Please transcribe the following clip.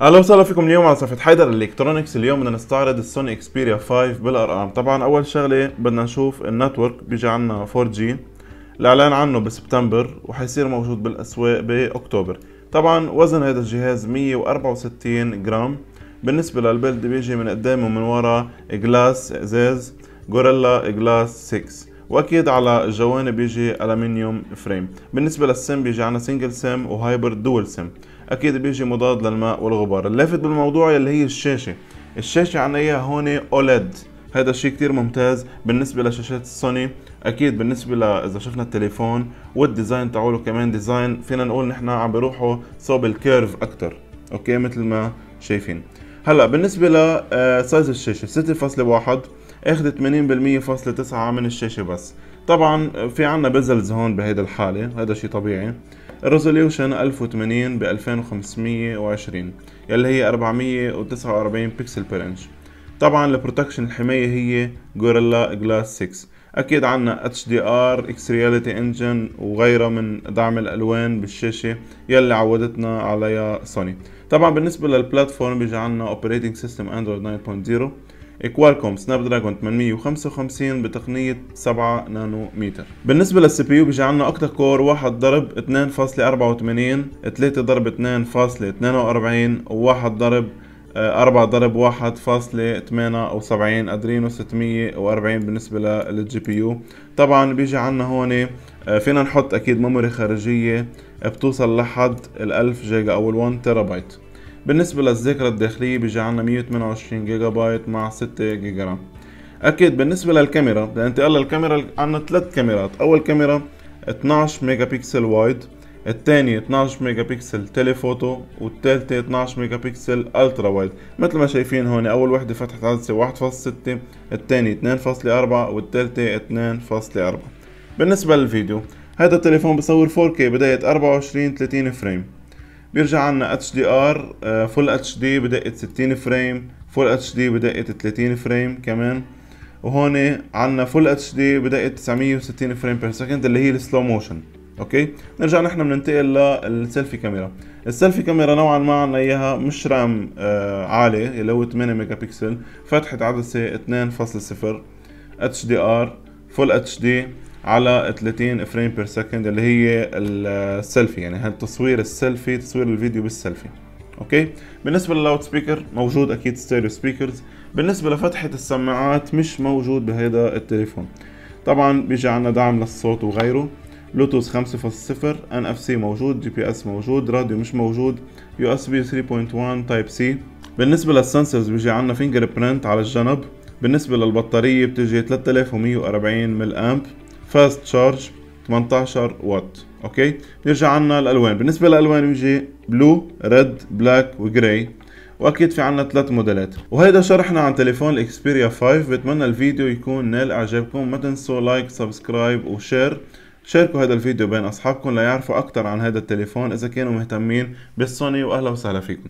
أهلا وسهلا فيكم اليوم على صفحة حيدر Electronics اليوم بدنا نستعرض ال Sony Xperia 5 بالأرقام. طبعا أول شغلة بدنا نشوف ال network بيجي عنا 4G الإعلان عنه بسبتمبر وحيصير موجود بالأسواق بأكتوبر. طبعا وزن هذا الجهاز 164 جرام. بالنسبة لل build بيجي من قدام ومن ورا glass إزاز Gorilla Glass 6 وأكيد على الجوانب بيجي aluminum frame. بالنسبة للسم بيجي عنا single SIM و hybrid dual SIM. أكيد بيجي مضاد للماء والغبار. اللافت بالموضوع اللي هي الشاشة. الشاشة عنا إياها هون OLED. هذا الشيء كتير ممتاز بالنسبة لشاشات السوني أكيد بالنسبة ل إذا شفنا التليفون وال design تاعوله كمان design فينا نقول نحن عم بيروحوا صوب ال curve أكثر okay مثل ما شايفين. هلأ بالنسبة ل size الشاشة 6.1 أخذت 80% فاصلة 9 من الشاشة بس. طبعا في عنا bezels هون بهيدا الحالة هذا شيء طبيعي. ال resolution 1080 ب 2520 يلي هي 449 pixel per inch. طبعا ال protection الحماية هي Gorilla Glass 6 أكيد عنا HDR X-Reality Engine وغيرها من دعم الألوان بالشاشة يلي عودتنا عليها سوني طبعا بالنسبة لل platform بيجي عنا operating system Android 9.0 Qualcomm Snapdragon 855 بتقنية 7 نانومتر. بالنسبة لل CPU بيجي عنا octa core 1 ضرب 2.84 3 ضرب 2.42 و1 ضرب 4 ضرب 1.78 Adreno 640 بالنسبة لل GPU. طبعا بيجي عنا هون آه، فينا نحط أكيد memory خارجية بتوصل لحد ال 1000 جيجا أو ال 1 تيرا بايت بالنسبة للذاكرة الداخلية بيجي عنا 128 جيجا بايت مع 6 giga RAM. أكيد بالنسبة للكاميرا لانتقال للكاميرا عنا ثلاث كاميرات. أول كاميرا 12 megapixel wide الثاني 12 megapixel telephoto والثالثة 12 megapixel ultra wide. مثل ما شايفين هون أول وحدة فتحة عدسة 1.6 الثاني 2.4 والثالثة 2.4 بالنسبة للفيديو هذا التليفون بصور 4K بداية 24 30 frame. بيرجع عنا HDR full HD بدقة 60 frame full HD بدقة 30 frame كمان. وهون عنا full HD بدقة 960 frame per second اللي هي ال slow motion okay؟ نرجع نحن بننتقل لل selfie camera ال selfie camera نوعا ما عنا إياها مش رام آه عالي اللي هو 8 ميجا بكسل فتحة عدسة 2.0 HDR full HD على 30 frame per second اللي هي السيلفي. يعني هذا تصوير السيلفي تصوير الفيديو بالسيلفي. okay؟ بالنسبة لل loudspeaker موجود أكيد stereo speakers. بالنسبة لفتحة السماعات مش موجود بهذا التليفون. طبعا بيجي عنا دعم للصوت وغيره. بلوتوث 5.0 NFC موجود GPS موجود راديو مش موجود USB 3.1 Type-C بالنسبة لل sensors بيجي عنا fingerprint على الجنب. بالنسبة للبطارية بتجي 3140 milliamp. fast charge 18 واط okay بيرجع عنا الألوان. بالنسبة للألوان بيجي blue red black و gray وأكيد في عنا ثلاث موديلات. وهيدا شرحنا عن تليفون ال Xperia 5 بتمنى الفيديو يكون نال إعجابكم. ما تنسوا like subscribe و share شاركوا هذا الفيديو بين أصحابكم ليعرفوا أكثر عن هذا التليفون. إذا كانوا مهتمين بالسوني واهلا وسهلا فيكم.